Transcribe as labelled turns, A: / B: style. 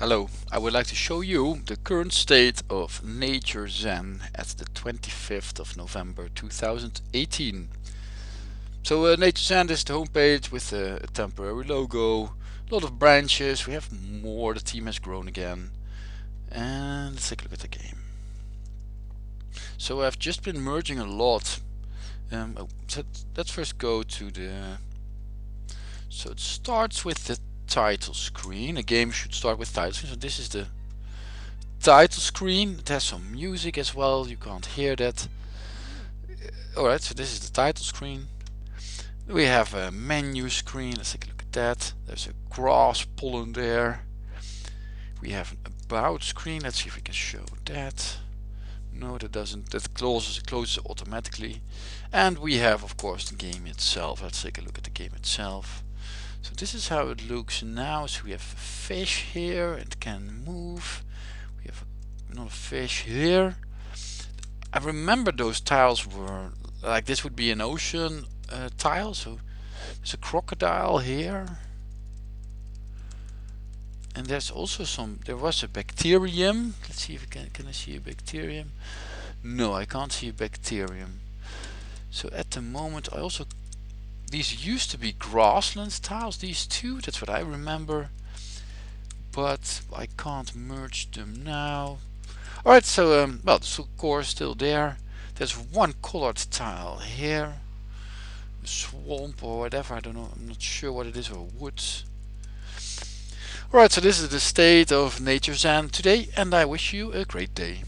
A: Hello, I would like to show you the current state of Nature Zen at the 25th of November 2018. So uh, Nature Zen is the homepage with a, a, temporary logo, a lot of branches, we have more, the team has grown again. And let's take a look at the game. So I've just been merging a lot. Um, oh, so let's first go to the... So it starts with the title screen. A game should start with title screen. So this is the title screen. It has some music as well. You can't hear that. Uh, Alright, so this is the title screen. We have a menu screen. Let's take a look at that. There's a grass pollen there. We have an about screen. Let's see if we can show that. No, that doesn't. That closes closes automatically. And we have, of course, the game itself. Let's take a look at the game itself. So this is how it looks now. So we have a fish here, it can move. We have another fish here. I remember those tiles were like this would be an ocean uh, tile. So there's a crocodile here. And there's also some, there was a bacterium. Let's see if I can, can I see a bacterium? No, I can't see a bacterium. So at the moment I also these used to be grasslands tiles, these two, that's what I remember. But I can't merge them now. Alright, so, um, well, the core is still there. There's one colored tile here. A swamp or whatever, I don't know, I'm not sure what it is, or woods. Alright, so this is the state of Nature Zen today, and I wish you a great day.